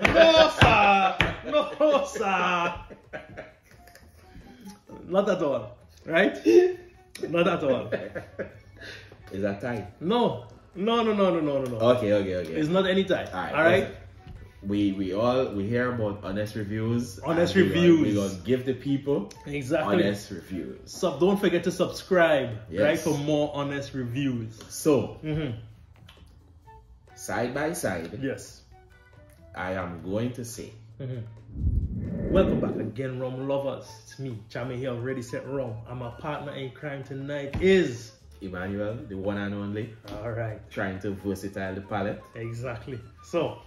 No, sir. No, sir. Not at all. Right? Not at all. Is that tight? No. No, no, no, no, no, no, no. Okay, okay, okay. It's not any time. Alright, All right. listen. We we all we hear about honest reviews. Honest and we gonna- reviews. We gonna give the people Exactly. honest reviews. Sub, don't forget to subscribe, Yes. right, for more honest reviews. So hmm side by side, Yes. I am going to say hmm Welcome back again, Rum lovers. It's me, Chame here, Ready Set Rum. And my partner in crime tonight is. Emmanuel, the one and only, All right. trying to versatile the palette. Exactly. So,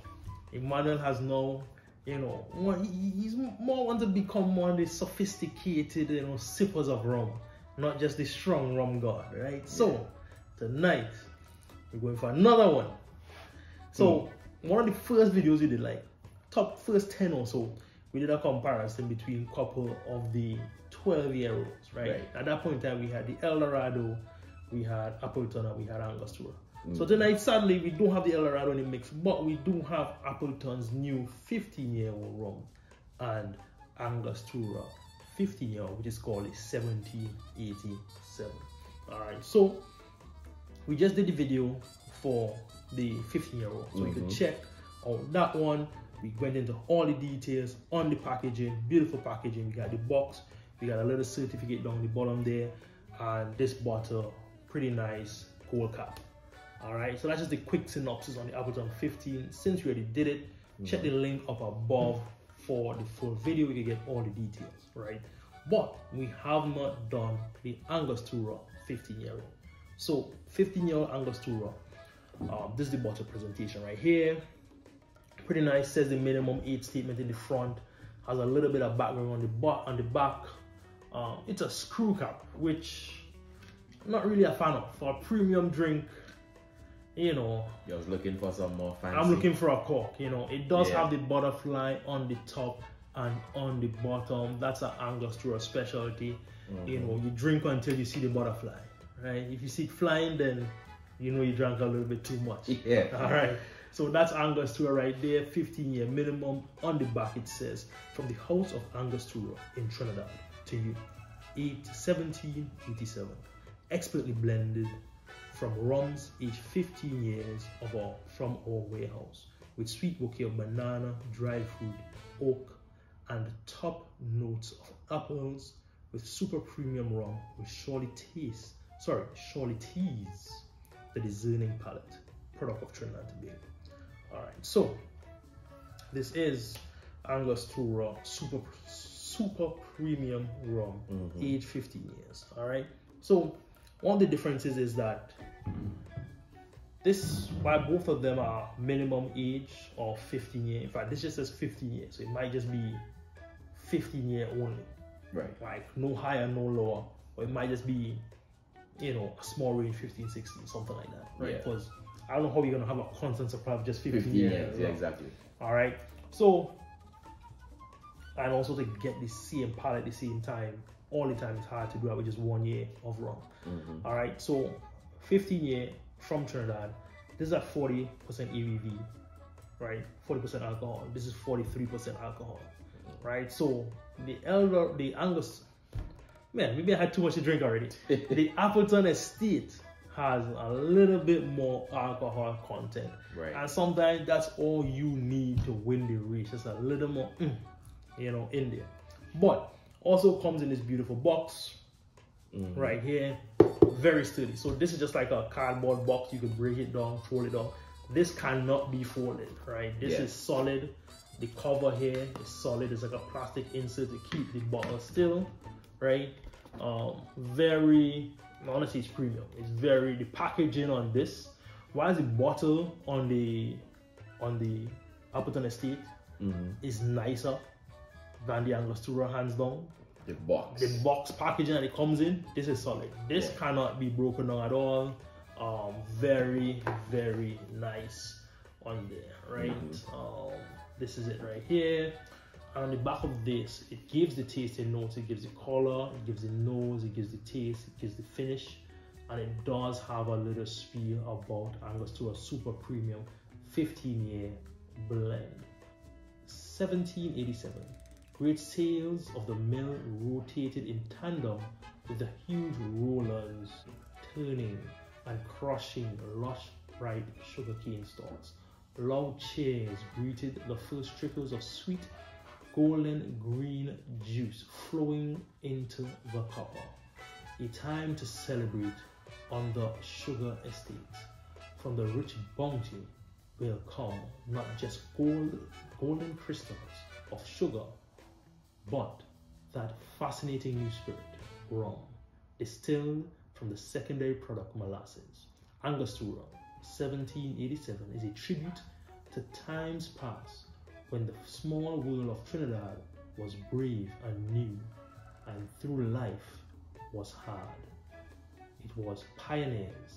Emmanuel has now, you know, he- he's more want to become one of the sophisticated, you know, sippers of rum, not just the strong rum god, right? So, tonight we're going for another one. So, one of the first videos we did, like top first ten or so, we did a comparison between couple of the 12 year olds, right? Right. At that point in time, we had the Eldorado, we had Appleton, and we had Angostura. So mm. tonight, sadly, we don't have the Eldorado in the mix, but we do have Appleton's new 15 year old rum and Angostura 15 year old, which is called a 1787. All right, so we just did the video for the 15 year old, so you can mm-hmm. check on that one. We went into all the details on the packaging, beautiful packaging. We got the box, we got a little certificate down the bottom there, and this bottle, pretty nice gold cap. All right, so that's just a quick synopsis on the Appleton 15. Since we already did it, mm-hmm. check the link up above for the full video. We can get all the details, right? But we have not done the Angostura 15 year old. So 15 year old Angostura, um, this is the bottle presentation right here. Pretty nice. Says the minimum age statement in the front. Has a little bit of background on the back. On the back, um, it's a screw cap, which I'm not really a fan of for a premium drink. You know, I was looking for some more fancy. I'm looking for a cork. You know, it does Yeah. have the butterfly on the top and on the bottom. That's an Angostura specialty. You know, you drink until you see the butterfly, right? If you see it flying, then you know you drank a little bit too much. Yeah. All right. So that's Angostura right there, 15 year minimum. On the back it says, from the house of Angostura in Trinidad to you, 8, 1787. Expertly blended from rums aged 15 years of our, from our warehouse with sweet bouquet of banana, dried fruit, oak, and top notes of apples with super premium rum will surely taste, sorry, surely tease the discerning palate, product of Trinidad and Tobago. All right, so this is Angostura super super premium rum, Mhm. age 15 years. All right, so one of the differences is that this, while both of them are minimum age of 15 years. in fact, this just says 15 years, so it might just be 15 year only Right. like no higher, no lower, or it might just be, you know, a small range 15, 16, something like that, right? Yeah. Because I don't know how you're gonna have a constant supply of just 15, 15 years. years. Yeah, exactly. All right, so and also to get the same palette at the same time, all the time it's hard to do that with just one year of rum. Mhm. All right, so 15 year from Trinidad, this is at 40% ABV, right? 40% alcohol. This is 43% alcohol, right? So the elder, the Angus, man, maybe I had too much to drink already. the Appleton Estate has a little bit more alcohol content, Right. and sometimes that's all you need to win the race. Just a little more, mm, you know, in there. But also comes in this beautiful box Mhm. right here very sturdy so this is just like a cardboard box you can break it down fold it up. this cannot be folded right this Yeah. is solid the cover here is solid it's like a plastic insert to keep the bottle still right um very honestly it's premium it's very the packaging on this why is the bottle on the on the appleton estate Mhm. is nicer than the angostura hands down The box. the box packaging that it comes in, this is solid. This Yeah. cannot be broken down at all. Um, very, very nice on there, right? Mm-hmm. Um, this is it right here. And on the back of this, it gives the tasting notes, it gives the color, it gives the nose, it gives the taste, it gives the finish, and it does have a little spiel about Angostura Super Premium 15 year blend. 1787. Great sails of the mill rotated in tandem with the huge rollers turning and crushing lush, ripe sugarcane stalks. Loud cheers greeted the first trickles of sweet, golden green juice flowing into the copper. A time to celebrate on the sugar estates. From the rich bounty will come not just gold, golden crystals of sugar, but that fascinating new spirit, rum, distilled from the secondary product molasses. Angostura 1787 is a tribute to times past when the small world of Trinidad was brave and new, and through life was hard. It was pioneers.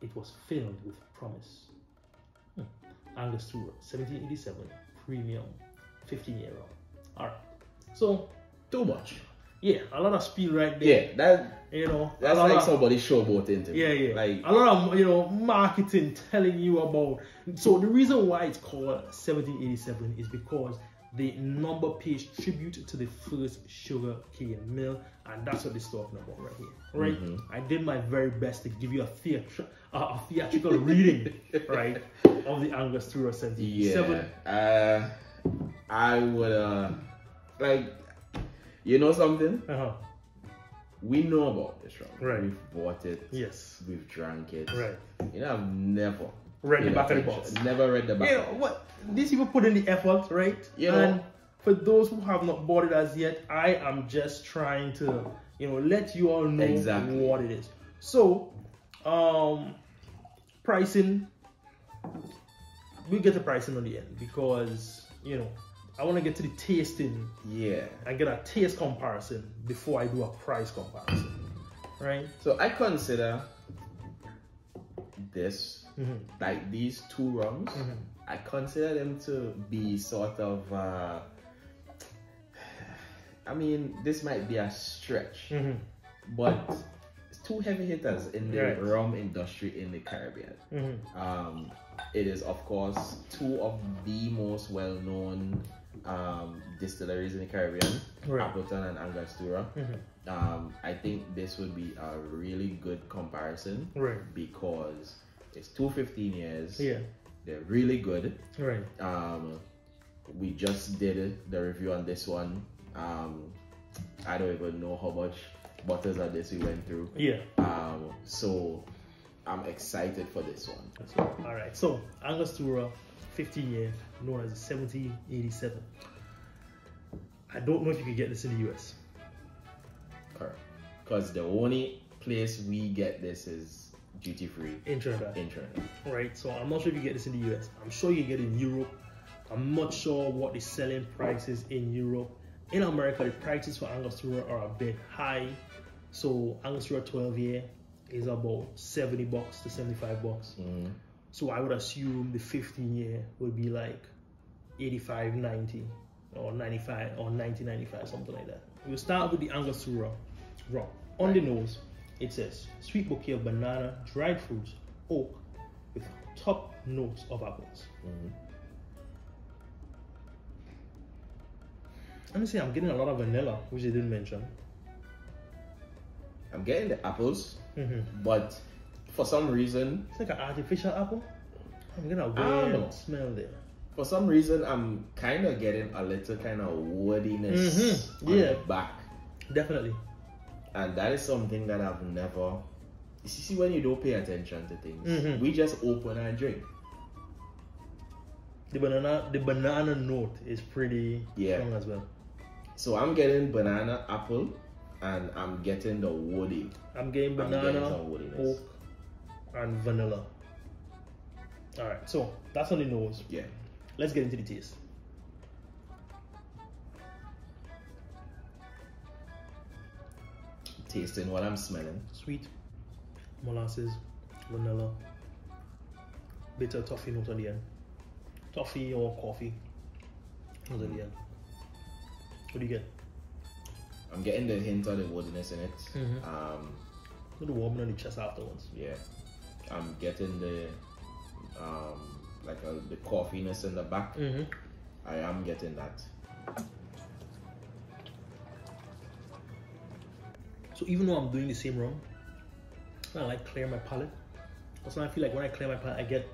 It was filled with promise. Hmm. Angostura 1787 premium 15 year old. All right. So Too much. Yeah, a lot of speed right there. Yeah, that You know, that's like of- somebody showboat into. Yeah, yeah. Like a lot of you know marketing telling you about. So the reason why it's called 1787 is because the number pays tribute to the first sugar cane mill, and that's what this talking about right here. Right? Mm-hmm. I did my very best to give you a theatri- a, a theatrical reading, right, of the Angostura 1787. yeah. Uh, I would uh like you know something? Uh-huh. We know about this rum. Right. We've bought it. Yes. We've drank it. Right. You know, I've never Read the paid back of the box. Never read the back. you know what these people put in the effort right You know. and for those who have not bought it as yet i am just trying to you know let you all know Exactly. what it is so um pricing we get the pricing on the end because you know i want to get to the tasting Yeah. and get a taste comparison before i do a price comparison right So I consider this Mhm. like these two rums. Mhm. I consider them to be sort of. Uh, I mean, this might be a stretch, Mhm. but it's two heavy hitters in the Right. rum industry in the Caribbean. Mhm. Um, it is, of course, two of the most well-known um, distilleries in the Caribbean, Right. Appleton and Angostura. Mhm. Um, I think this would be a really good comparison right because it's two 15 years. yeah They're really good. right Um, we just did the review on this one. Um, I don't even know how much bottles of this we went through. yeah Um, so I'm excited for this one. Right. All right. So Angostura, 15 year, known as 1787. I don't know if you can get this in the US. Correct. Because the only place we get this is duty free In Trinidad. in Trinidad. Right. So I'm not sure if you get this in the US. I'm sure you get it in Europe. I'm not sure what the selling price is in Europe. In America, the prices for Angostura are a bit high. So Angostura 12 year is about 70 bucks to 75 bucks. Mhm. So I would assume the 15 year would be like 85, 90, or 95, or 90, 95, something like that. We'll start with the Angostura rum. On the nose, it says sweet bouquet of banana, dried fruits, oak, with top notes of apples. Mhm. Let me say I'm getting a lot of vanilla, which they didn't mention. I'm getting the apples, Mm-hmm. but for some reason, It's like an artificial apple. I'm gonna weird smell there. for some reason, I'm kind of getting a little kind of woodiness Mhm. on Yeah. the back, Definitely. and that is something that I've never. You see, when you don't pay attention to things, Mhm. we just open and drink. The banana, the banana note is pretty Yeah. strong as well. So I'm getting banana, apple, and I'm getting the woody. I'm getting I'm getting banana, some oak, and vanilla. All right, so that's on the nose. Yeah. Let's get into the taste. Tasting what I'm smelling. Sweet, molasses, vanilla, bitter toffee note on the end. Toffee or coffee note on the mm. end. What do you get? I'm getting the hint of the woodiness in it. Mhm. Um, A little warming on the chest afterwards. yeah. I'm getting the um like uh the coffeeness in the back. Mm-hmm. I am getting that. So even though I'm doing the same rum, I like clear my palate. Also, I feel like when I clear my palate, I get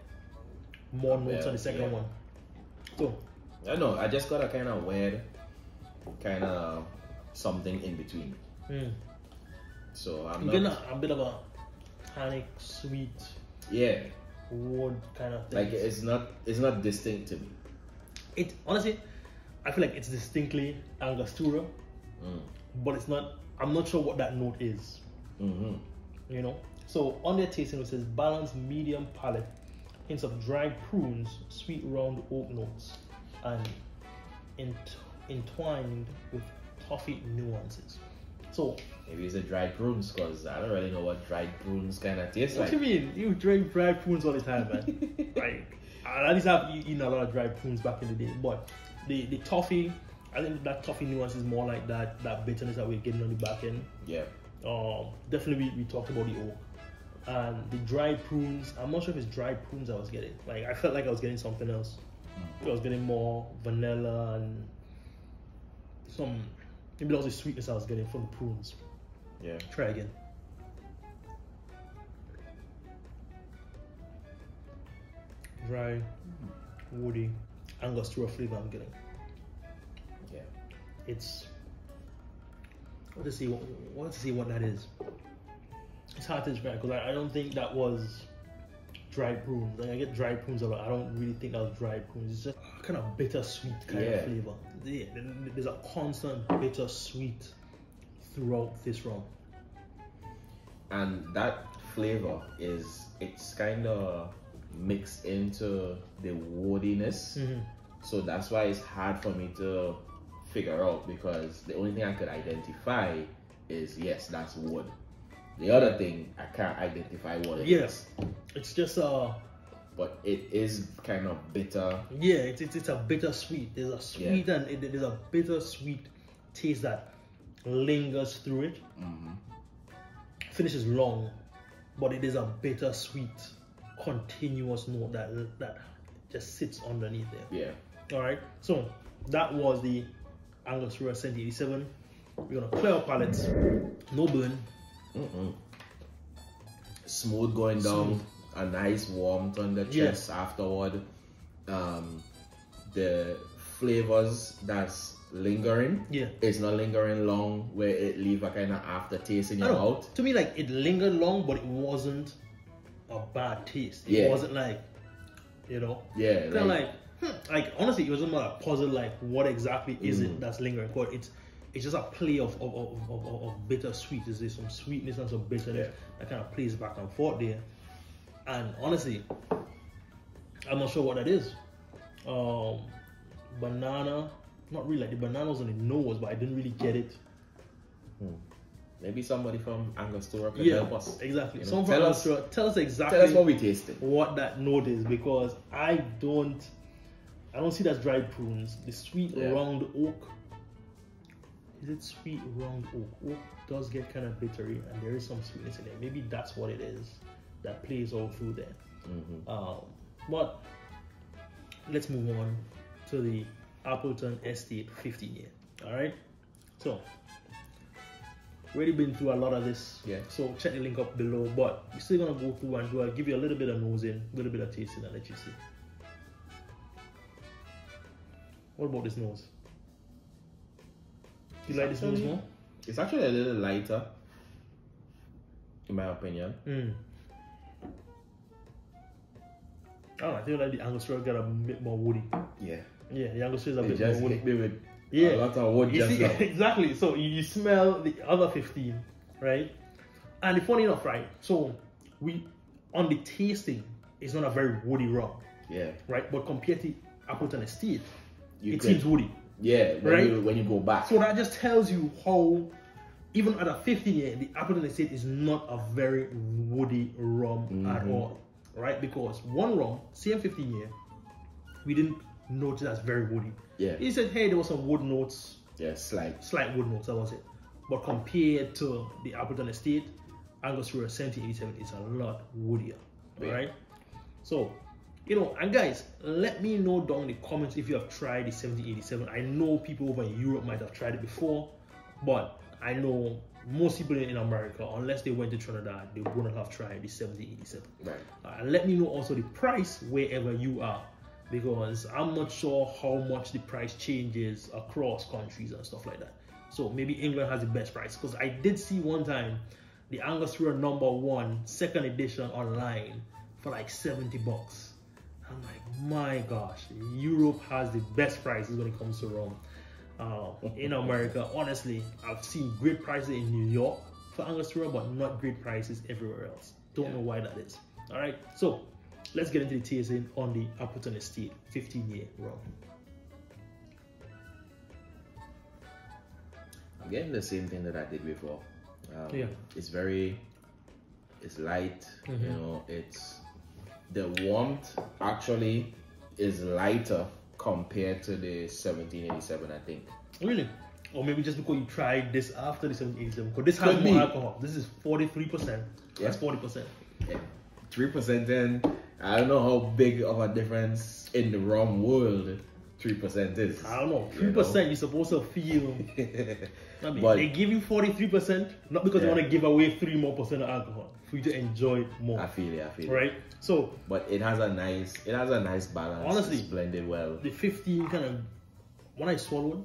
more notes Yeah, on the second yeah. one. So I know. I just got a kind of weird, kind of something in between. mm, So I'm I'm not. getting a, a bit of a tannic, sweet, Yeah, wood kind of thing. like it's not. It's not distinct to me. it honestly, I feel like it's distinctly Angostura, Mm. but it's not. I'm not sure what that note is. hmm You know. So on their tasting, it says balanced medium palate, hints of dried prunes, sweet round oak notes, and ent- entwined with toffee nuances. So Maybe it's a dried prunes because I don't really know what dried prunes kind of taste like what like. you mean? You drink dried prunes all the time, man. like at least I've eaten a lot of dried prunes back in the day, but the the toffee. I think that toffee nuance is more like that that bitterness that we're getting on the back end. Yeah. Um, definitely, we, we talked about the oak and the dried prunes. I'm not sure if it's dried prunes I was getting. Like I felt like I was getting something else. I was getting more vanilla and some. Maybe that was the sweetness I was getting from the prunes. Yeah. Try again. Dry, woody, Angostura flavor. I'm getting. Yeah. It's. What to see? What, what to see what that is? It's hard to describe because I, I don't think that was dried prunes. Like I get dried prunes a lot. I don't really think that was dried prunes. It's just kind of bittersweet kind Yeah. of flavor. Yeah, there's a constant bittersweet throughout this rum. and that flavor is it's kind of mixed into the woodiness Mhm. so that's why it's hard for me to figure out because the only thing i could identify is yes that's wood the other thing i can't identify what it is. Yes, it's just uh but it is kind of bitter yeah, it's it's, it's a bittersweet. There's a sweet and it, there's a bittersweet taste that lingers through it. Mhm. finishes long, but it is a bittersweet, continuous note that that just sits underneath there. yeah All right, so that was the Angostura Cent 87. We're gonna clear our palettes, no burn. Mm-mm. smooth going down a nice warmth on the chest afterward um the flavors that's lingering Yeah. it's not lingering long where it leave a kind of aftertaste in your mouth To me, like it lingered long, but it wasn't a bad taste. It Yeah. wasn't like, you know, yeah kind of like, hmm, like honestly, it wasn't a puzzle. Like, what exactly is Mm. it that's lingering? But it's it's just a play of of, of, of, of, bitter sweet. There's some sweetness and some bitterness that kind of plays back and forth there. And honestly, I'm not sure what that is. Um, banana, not really. Like the banana was on the nose, but I didn't really get it. maybe somebody from angostura could Yeah, help us exactly. You know, tell from us- Angostura, tell us exactly tell us what we tasted what that note is because I don't I don't see that's dried prunes. The sweet Yeah. round oak. Is it sweet round oak? Oak does get kind of bittery and there is some sweetness in there. Maybe that's what it is that plays all through there. Mhm. Um, but let's move on to the Appleton Estate 15 year. Alright? So already been through a lot of this. Yeah. So check the link up below. But we're still gonna go through and do a, give you a little bit of nosing, a little bit of tasting and let you see. What about this nose? You like this nose more? it's actually a little lighter in my opinion Mm. I I feel like the Angostura got a bit more woody. yeah Yeah, the Angostura is a it bit just more woody. hit me with Yeah. a lot of wood You see, exactly. So you, you smell the other 15, right? And funny enough, right? So we on the tasting, it's not a very woody rum, yeah right? But compared to Appleton Estate, you it could- seems woody. yeah when Right? you when you go back So that just tells you how, even at a 15 year, the Appleton Estate is not a very woody rum at Mhm. all, right? Because one rum, CM15 year, we didn't notice as very woody. yeah He said, hey, there was some wood notes, yeah slight slight wood notes, that was it. But compared to the Appleton Estate, Angostura 1787 is a lot woodier, Yeah. right? So you know, and guys, let me know down in the comments if you have tried the 1787. I know people over in Europe might have tried it before, but I know most people in America, unless they went to Trinidad, they wouldn't have tried the 1787. Right. Uh, let me know also the price wherever you are because I'm not sure how much the price changes across countries and stuff like that. So maybe England has the best price because I did see one time the Angostura number one second edition online for like 70 bucks. I'm like, my gosh, Europe has the best prices when it comes to rum. Uh, in America, honestly, I've seen great prices in New York for Angostura, but not great prices everywhere else. Don't Yeah. know why that is. All right, so let's get into the tasting on the Appleton Estate 15 year rum. I'm getting the same thing that I did before. Um, Yeah. It's very, it's light. You Mhm. know, it's the warmth actually is lighter compared to the 1787. I think. Really? Or maybe just because you tried this after the 1787, because this Could has more alcohol. This is 43%. That's 40%. Yeah. Three percent. Then I don't know how big of a difference in the rum world three percent is. I don't know. You 3% you're supposed to feel. I mean, But- they give you 43%, not because they want to give away 3 more percent of alcohol, for you to enjoy more. I feel it. I feel it. Right? So, But it has a nice, it has a nice balance. Honestly. it's blended well. the 15 kind of, when I swallowed,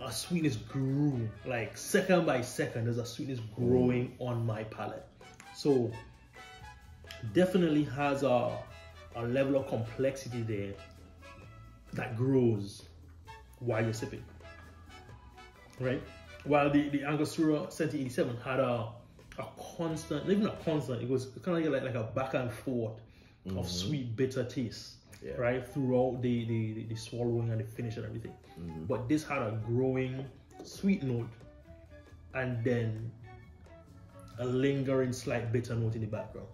a sweetness grew. Like, second by second, there's a sweetness growing mm. on my palate. So, definitely has a, a level of complexity there that grows while you're sipping. Right? While the, the Angostura 1787 had a, a constant, not even a constant, it was kind of like, like a back and forth of sweet, bitter taste. Yeah. Right? Throughout the, the, the, swallowing and the finish and everything. Mhm. But this had a growing sweet note and then a lingering slight bitter note in the background.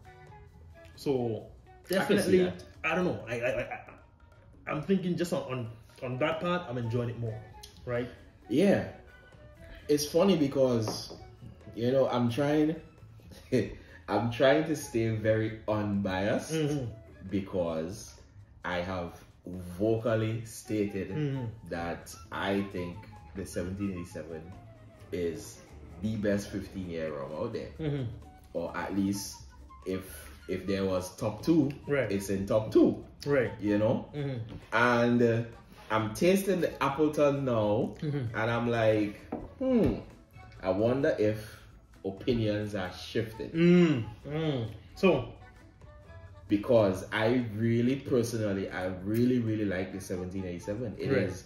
So definitely, that. I, don't know. I, I, I, I'm thinking just on, on on that part, I'm enjoying it more, right? Yeah. It's funny because you know, I'm trying I'm trying to stay very unbiased Mhm. because I have vocally stated Mhm. that I think the 1787 is the best 15 year rum out there. Mhm. Or at least if if there was top two, Right. it's in top two, Right. you know? Mhm. and uh, I'm tasting the Appleton now, Mhm. and I'm like, hmm, I wonder if opinions are shifting Mm. Mm. So because I really personally, I really, really like the 1787. It is, Right.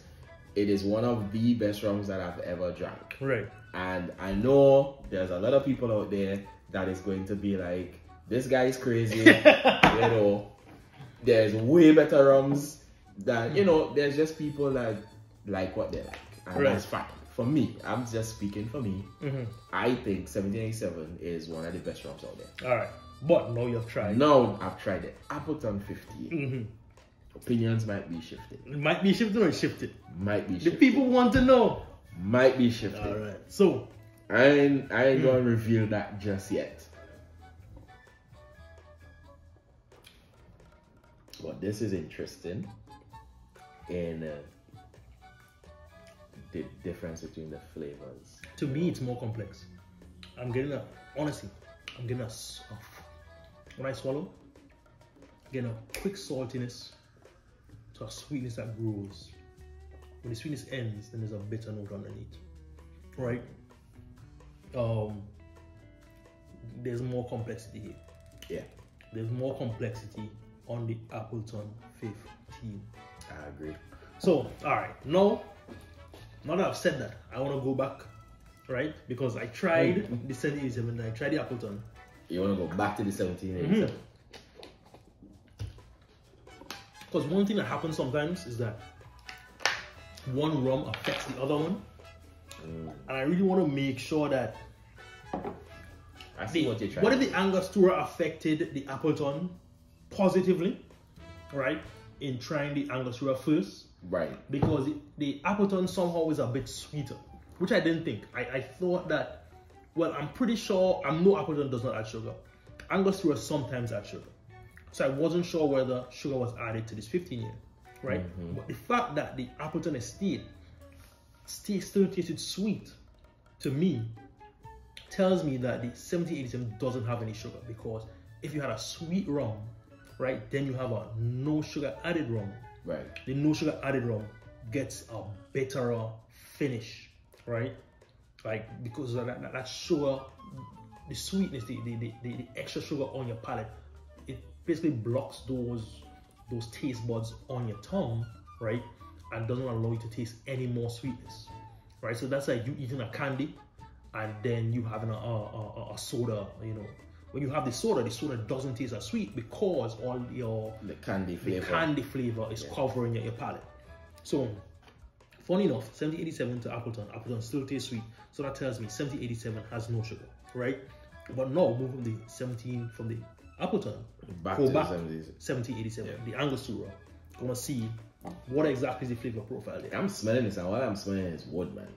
it is one of the best rums that I've ever drank, right. and I know there's a lot of people out there that is going to be like, this guy is crazy, you know. There's way better rums that you know. There's just people that like what they like, and Right. that's fine. For me, I'm just speaking for me. Mhm. I think 1787 is one of the best rums out there. All right. But now you've tried. Now I've tried it. Appleton 50. Mhm. Opinions might be shifted. It might be shifted or shifted. Might be The shifted. people want to know. might be shifted. All right. So I ain't, I ain't gonna reveal that just yet. But this is interesting in uh, the difference between the flavors. to me, it's more complex. I'm getting a honestly, I'm getting a, when I swallow, getting a quick saltiness to a sweetness that grows. When the sweetness ends, then there's a bitter note underneath, right? Um, there's more complexity here. Yeah, There's more complexity on the Appleton 15. I agree. So, all right, now, now that I've said that, I want to go back, right? Because I tried the 1787 and I tried the Appleton. You wanna go back to the 1787? Mm-hmm. Because one thing that happens sometimes is that one rum affects the other one, Mm, and I really want to make sure that I see the, what you're trying. what if the Angostura affected the Appleton positively, right? In trying the Angostura first, Right. because the, the Appleton somehow is a bit sweeter, which I didn't think. I, I thought that, well, I'm pretty sure, I know Appleton does not add sugar. Angostura sometimes add sugar. So I wasn't sure whether sugar was added to this 15 year, right? Mhm. But the fact that the Appleton Estate still, still tasted sweet to me tells me that the 1787 doesn't have any sugar because if you had a sweet rum, right, then you have a no sugar added rum. Right. The no sugar added rum gets a better finish, right? Like because that, that, that sugar, the sweetness, the, the, the, the, the extra sugar on your palate, it basically blocks those those taste buds on your tongue, right? And doesn't allow you to taste any more sweetness, right? So that's like you eating a candy and then you having a, a, a, a soda, you know. When you have the soda, the soda doesn't taste as sweet because all your The candy flavor, the candy flavor is Yeah. covering your, your palate. So, funny enough, 1787 to Appleton, Appleton still tastes sweet. So that tells me 1787 has no sugar, right? But now, from the 17 from the Appleton, Back go to back the 1787, Yeah. the Angostura. Gonna see what exactly is the flavor profile there. I'm smelling this, and what I'm smelling is wood, man.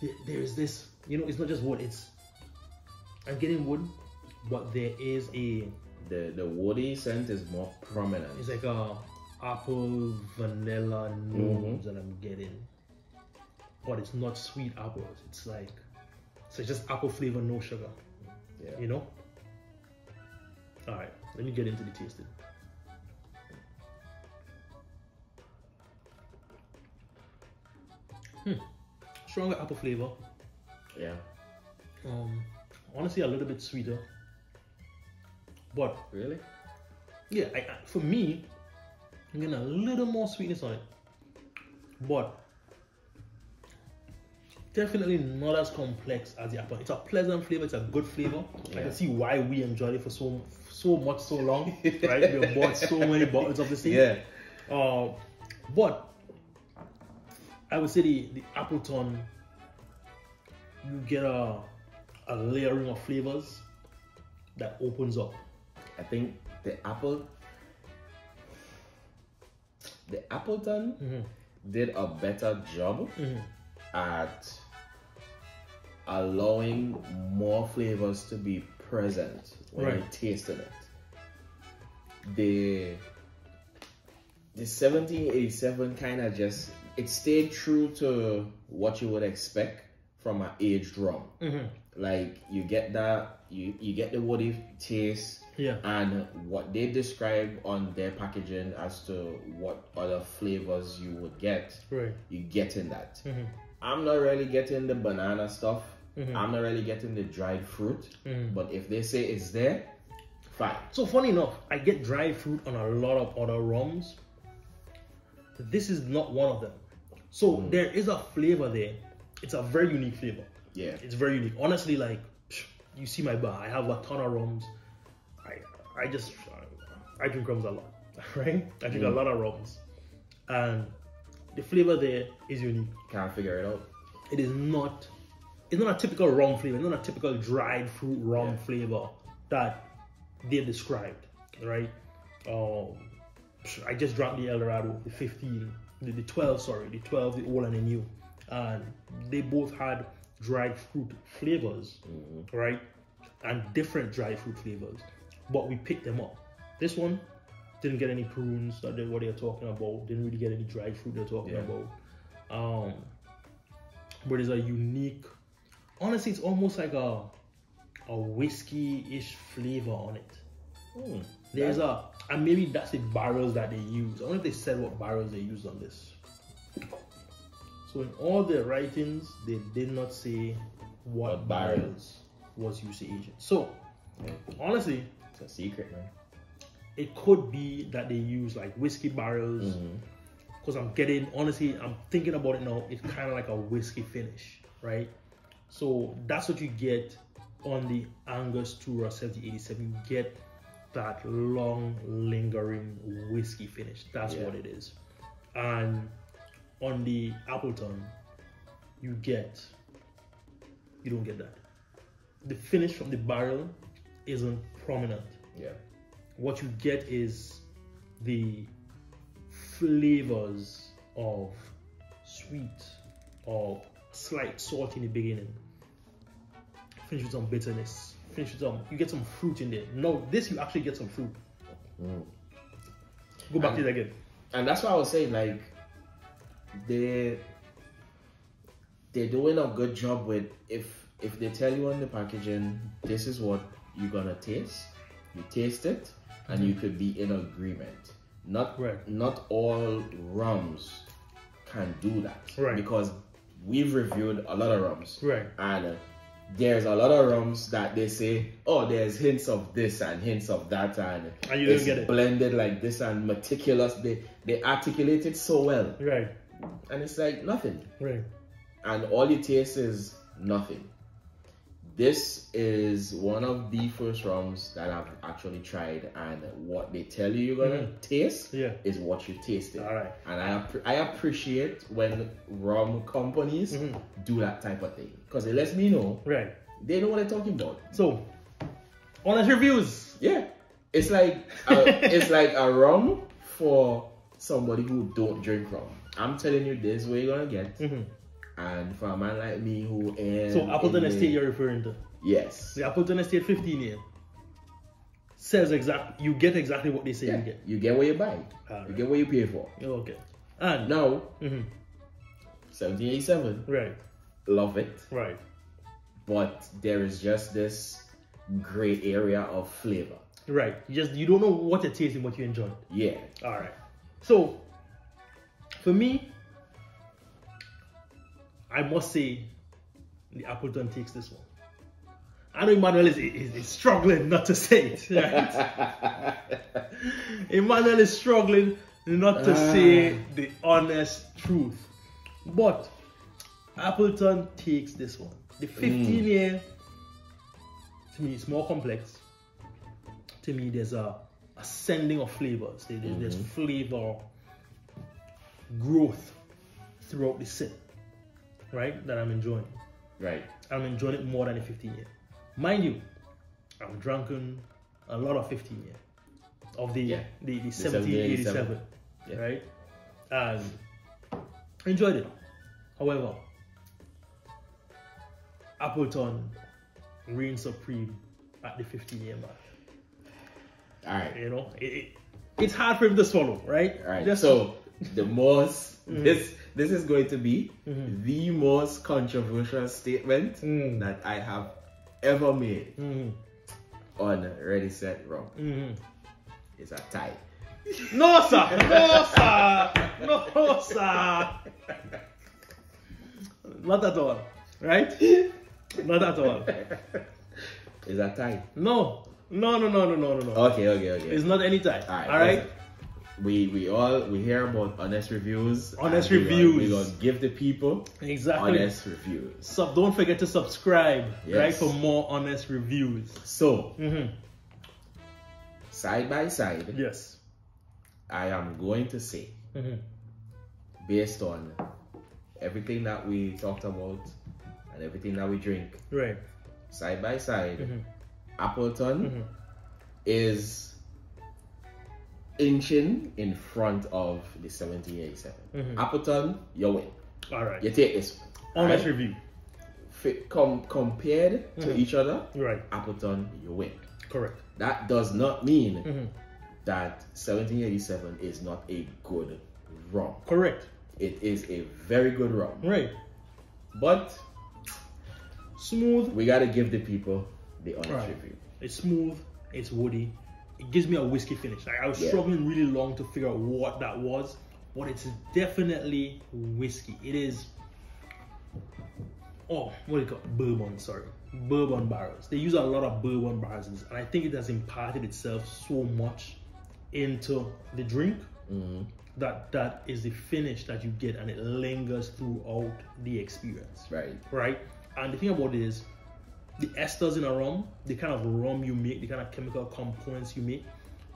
There- There is this, you know, it's not just wood. It's I'm getting wood, but there is a The the woody scent is more prominent. It's like a apple vanilla nose that I'm getting, but it's not sweet apples. It's like so it's just apple flavor, no sugar. Yeah. You know. All right, let me get into the tasting. Hmm, stronger apple flavor. Yeah. Um, honestly, a little bit sweeter, but Really? yeah, I, I- for me, I'm getting a little more sweetness on it, but definitely not as complex as the apple. It's a pleasant flavor. It's a good flavor. I can see why we enjoyed it for so so much so long. right? We bought so many bottles of this thing. Yeah. Uh, but I would say the, the Appleton, you get a, a layering of flavors that opens up. I think the apple, the Appleton Mhm. did a better job Mhm. at allowing more flavors to be present when you Right. tasted it. The the 1787 kind of just it stayed true to what you would expect from an aged rum. Mhm. Like you get that you you get the woody taste Yeah. and what they describe on their packaging as to what other flavors you would get, Right. you get in that. Mhm. I'm not really getting the banana stuff. Mhm. I'm not really getting the dried fruit. Mhm. But if they say it's there, fine. So funny enough, I get dried fruit on a lot of other rums. This is not one of them. So there is a flavor there. It's a very unique flavor. Yeah. It's very unique. Honestly, like you see my bar, I have a ton of rums. I I just I drink rums a lot, right? I drink a Mm. lot of rums, and the flavor there is unique. Can't figure it out. It is not. It's not a typical rum flavor. It's not a typical dried fruit rum Yeah. flavor that they described, right? Um, I just drank the Eldorado, the 15, the, the 12, sorry, the 12, the old and the new, and they both had dried fruit flavors, right? And different dried fruit flavors, but we picked them up. This one didn't get any prunes. That they, what they're talking about. Didn't really get any dried fruit they're talking Yeah. about. Um, but it's a unique. Honestly, it's almost like a a whiskey-ish flavor on it. Hmm. There's a, and maybe that's the barrels that they use. I wonder if they said what barrels they used on this. So in all their writings, they did not say what, What barrels was used to agent. So honestly, It's a secret, man. it could be that they use like whiskey barrels. Mm-hmm. Because I'm getting, honestly, I'm thinking about it now. It's kind of like a whiskey finish, right? So that's what you get on the Angostura 7087. You get that long, lingering whiskey finish. That's Yeah. what it is. And on the Appleton, you get, you don't get that. The finish from the barrel isn't prominent Yeah. what you get is the flavors of sweet or slight salt in the beginning, finish with some bitterness finish with some. You get some fruit in there. No, this you actually get some fruit. Mm. Go back And- to it again. and that's why I was saying like they they're doing a good job with if if they tell you on the packaging this is what you're gonna taste, you taste it and you could be in agreement. Not Right. not all rums can do that. Right. Because we've reviewed a lot of rums. Right. And uh, there's a lot of rums that they say, oh, there's hints of this and hints of that, and, And you it's get it. blended like this and meticulous. They they articulate it so well, Right. And it's like nothing, Right. and all you taste is nothing. This is one of the first rums that I've actually tried, and what they tell you you're gonna taste Yeah. is what you tasted. All right. And I I appreciate when rum companies Mhm. do that type of thing because it lets me know Right. they know what they're talking about. So, honest reviews. Yeah, it's like a, it's like a rum for somebody who don't drink rum. I'm telling you, this is what you're gonna get. Mhm. And for a man like me who is So, Appleton Estate you're referring to. yes, The Appleton Estate 15 year says exact. You get exactly what they say yeah, you get. you get what you buy, you get what you pay for. Okay. And Now, Mhm. 1787, right, love it, right, but there is just this gray area of flavor. right. You just you don't know what you're tasting, what you enjoy. Yeah, All right. So, for me, I must say, the Appleton takes this one. I know Emmanuel is, is, is struggling not to say it. Right? Emmanuel is struggling not to ah. say the honest truth. But Appleton takes this one. The hmm. 15 year, to me, it's more complex. To me, there's a ascending of flavors. There- There's, there's flavor growth throughout the sip, right? That I'm enjoying. right. I'm enjoying it more than the 15 year. Mind you, I'm drunken a lot of 15 year of the Yeah. the, the, 1787. 1787, Yeah. right? And enjoyed it. However, Appleton reigns supreme at the 15 year mark. All right. You know, it, it, it's hard for him to swallow, right? All right. Just so the most Mm. this this is going to be Mhm. the most controversial statement Mm. that I have ever made Mhm, on Ready Set Rum. mhm. It's a tie. No, sir. No, sir. No, sir. Not at all. Right? Not at all. It's a tie. No. No, no, no, no, no, no. Okay, okay, okay. It's not any time. All right. All right? We we all we hear about honest reviews. Honest and we gonna- reviews. We gonna give the people Exactly. honest reviews. Sub, don't forget to subscribe, Yes. right, for more honest reviews. So hmm side by side, Yes. I am going to say hmm based on everything that we talked about and everything that we drink Right. side by side, Mhm. Appleton Mhm. is inching in front of the 1787. Mhm. Appleton, you win. All right. You take this. Honest Right? review. Fi- com- compared to Mhm. each other, Right. Appleton, you win. Correct. That does not mean hmm that 1787 is not a good rum. Correct. It is a very good rum. Right. But Smooth. we gotta give the people the honest Right. review. It's smooth. It's woody. It gives me a whiskey finish. Like, I was Yeah. struggling really long to figure out what that was, but it's definitely whiskey. It is. Oh, what do you call it? bourbon? Sorry, bourbon barrels. They use a lot of bourbon barrels, and I think it has imparted itself so much into the drink Mhm. that that is the finish that you get, and it lingers throughout the experience Right. right? And the thing about it is, the esters in a rum, the kind of rum you make, the kind of chemical components you make,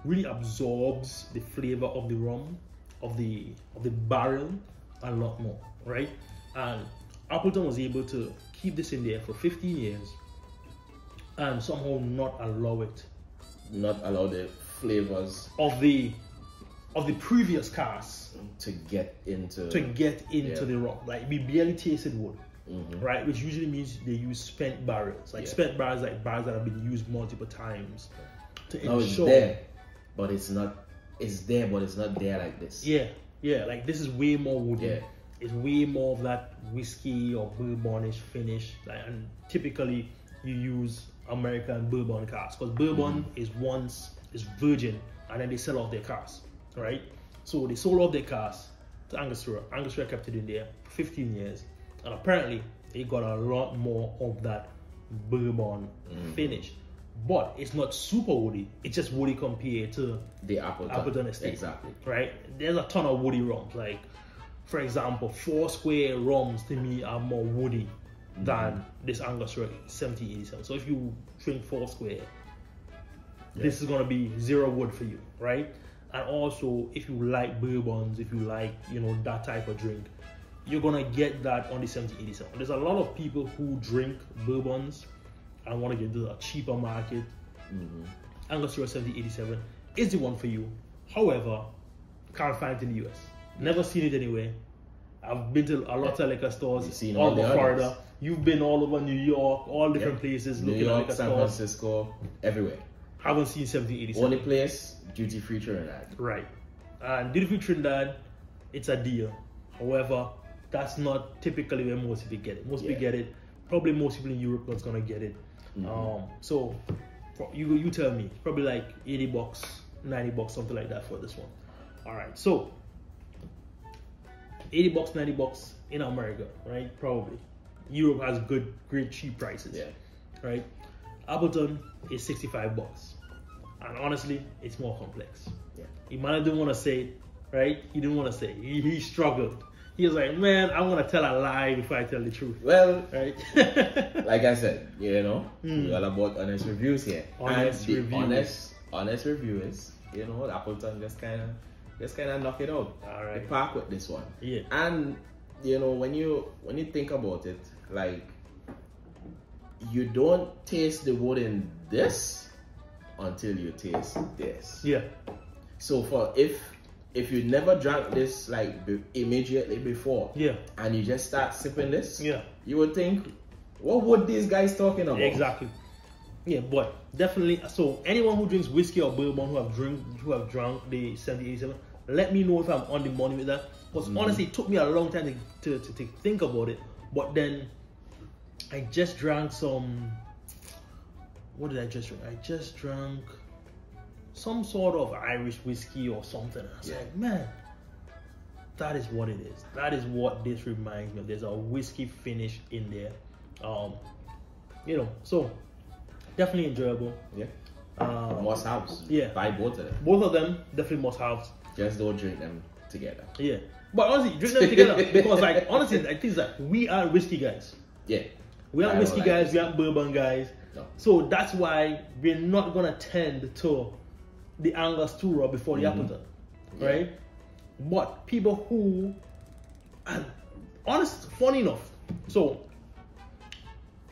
really absorbs the flavor of the rum, of the of the barrel, a lot more, right? And Appleton was able to keep this in there for 15 years, and somehow not allow it Not allow the flavors of the of the previous cask to get into to get into Yeah. the rum. Like we barely tasted wood. Mhm. right? Which usually means they use spent barrels, like Yeah. spent barrels, like barrels that have been used multiple times to No, it's ensure. there, but it's not. It's there, but it's not there like this. Yeah, yeah, like this is way more woody. Yeah. It's way more of that whiskey or bourbonish finish, like, and typically you use American bourbon casks because bourbon Mm-hmm. is once is virgin and then they sell off their casks, right? So they sold off their casks to Angostura. Angostura kept it in there for 15 years, and apparently it got a lot more of that bourbon Mm-hmm. finish. But it's not super woody. It's just woody compared to The Appleton. Appleton Estate. Exactly. right? There's a ton of woody rums. Like, for example, Foursquare rums to me are more woody than this Angostura 1787. So if you drink Foursquare, this is gonna be zero wood for you, right? And also, if you like bourbons, if you like you know that type of drink, you're gonna get that on the 1787. There's a lot of people who drink bourbons and want to get to a cheaper market Mhm. Angostura 7087 is the one for you. However, can't find it in the US. Never seen it anywhere. I've been to a lot of liquor stores all all over Florida. others. You've been all over New York, all different Yeah. places New looking at York, liquor San stores. Francisco, everywhere. Haven't seen 1787. Only place duty free Trinidad. Right. And duty free Trinidad, it's a deal. However, that's not typically where most people get it. Most people get it. Probably most people in Europe not gonna get it. Mhm. Um, so you you tell me, probably like 80 bucks, 90 bucks, something like that for this one. All right. So 80 bucks, 90 bucks in America, right? Probably. Europe has good, great cheap prices Yeah. right? Appleton is 65 bucks. And honestly, it's more complex. Yeah. Emmanuel didn't want to say it, right? He didn't want to say it. He, he struggled. He was like, man, I want to tell a lie before I tell the truth, Well, right? like I said, you know, Mm. we're all about honest reviews here. Honest and honest, honest reviewers, you know, Appleton just kind of, just kind of knock it out. All They park with this one. Yeah. And you know, when you when you think about it, like you don't taste the wood in this until you taste this. Yeah. So for if if you never drank this like be, immediately before, Yeah. and you just start sipping this, Yeah. you would think, what would these guys talking about? Exactly. Yeah, but definitely. So anyone who drinks whiskey or bourbon who have drink who have drunk the 7087, let me know if I'm on the money with that. Because mm. honestly, it took me a long time to, to, to, to think about it. But then I just drank some. What did I just drink? I just drank some sort of Irish whiskey or something. I was Yeah. like, man, that is what it is. That is what this reminds me of. There's a whiskey finish in there. Um, you know, so definitely enjoyable. Yeah. Uh, Must haves. Yeah. Buy both of them. both of them definitely must have. Just don't drink them together. Yeah, but honestly, drink them together because, like, honestly, I think that we are whiskey guys. Yeah. We aren't whiskey like guys. We aren't bourbon guys. No. So that's why we're not gonna tend to the Angostura before the Mhm. Appleton, Yeah. right? But people who, and honest, funny enough, so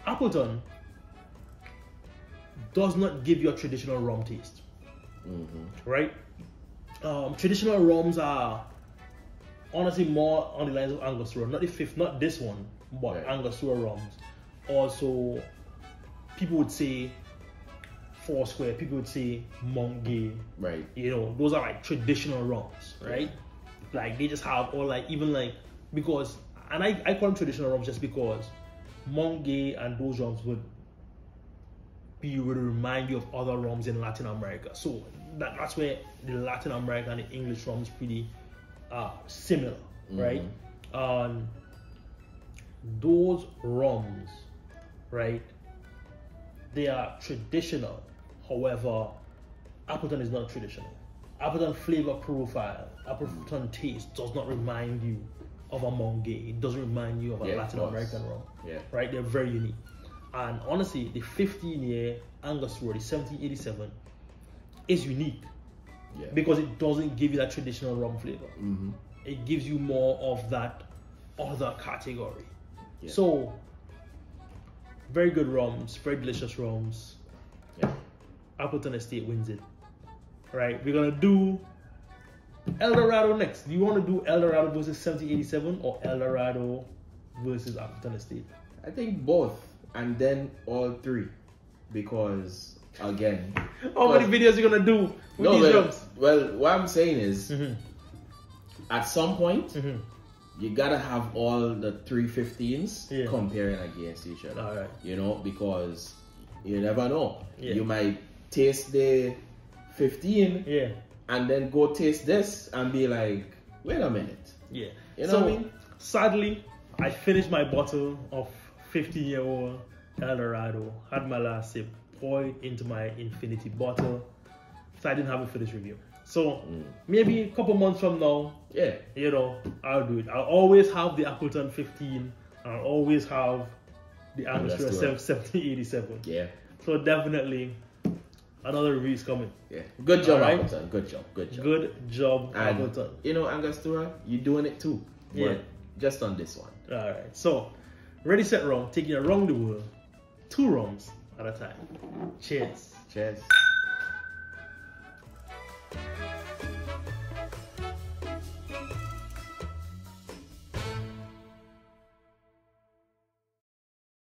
Appleton does not give you a traditional rum taste, Mhm. right? Um, traditional rums are honestly more on the lines of Angostura, not the fifth, not this one, but Right. Angostura rums. Also, people would say Foursquare, people would say Mount Gay, Right. you know, those are like traditional rums, right? Like they just have all like even like because and I, I call them traditional rums just because Mount Gay and those rums would be would remind you of other rums in Latin America. So that, that's where the Latin American and the English rum is pretty uh, similar, right? Um, those rums, right? They are traditional. However, Appleton is not traditional. Appleton flavor profile, Appleton taste does not remind you of a Mount Gay. It doesn't remind you of a Yeah, Latin course. American rum Yeah. right? They're very unique. And honestly, the 15 year Angostura, the 1787, is unique Yeah. because it doesn't give you that traditional rum flavor. Mm-hmm. It gives you more of that other category. So, very good rums, very delicious rums. Appleton Estate wins it. Right? We're gonna do El Dorado next. Do you want to do El Dorado versus 1787 or El Dorado versus Appleton Estate? I think both, and then all three, because again, How many videos you gonna do with no, these well, what I'm saying is, Mhm, at some point, mhm. you gotta have all the 315s Yeah. comparing against each other. All right. You know, because you never know. Yeah. You might taste the 15 Yeah, and then go taste this and be like, wait a minute. yeah. You know so, what I mean? sadly, I finished my bottle of 15 year old El Dorado, had my last sip, poured into my infinity bottle. So I didn't have a finished review. So Mm. maybe a couple months from now, Yeah. you know, I'll do it. I'll always have the Appleton 15. I'll always have the Angostura. 1787. Yeah. So definitely another review is coming. Yeah. Good job, Alright. Appleton. Good job. Good job. Good job, And Appleton. you know, Angostura, you're doing it too. Yeah. just on this one. All right. So, ready, set, rum, taking around the world, two rums at a time. Cheers. Cheers.